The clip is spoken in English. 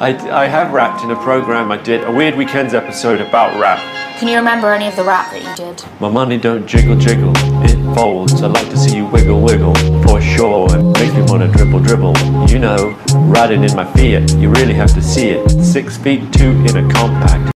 I, I have rapped in a program I did, a Weird Weekends episode about rap. Can you remember any of the rap that you did? My money don't jiggle jiggle, it folds. I like to see you wiggle wiggle, for sure. It makes me wanna dribble dribble. You know, riding in my Fiat, you really have to see it. Six feet two in a compact.